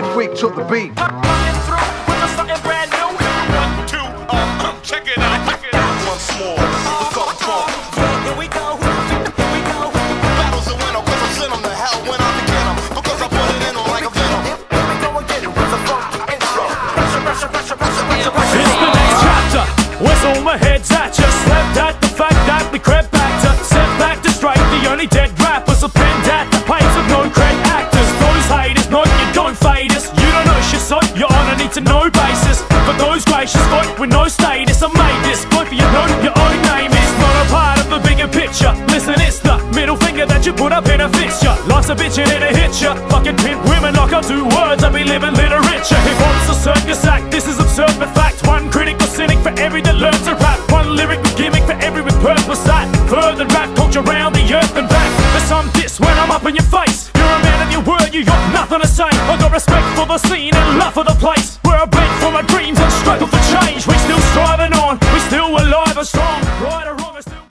to the beat. With something brand new. One, two, uh, check it out, check it out. Once more, to know basis. For those gracious, folk with no status, I made this. Boy, for you know your own name is not a part of the bigger picture. Listen, it's the middle finger that you put up in a fixture. Life's a bitch and it'll hit ya. Fucking pimp women like I do words, I be living literature. Hip hop's a circus act, this is absurd but fact. One critical cynic for every that learns to rap. One lyrical gimmick for every with purpose that further rap culture around the earth and back. For some diss when I'm up in your face. You're a man of your word, you got nothing to say. I got respect for the scene and love for the place.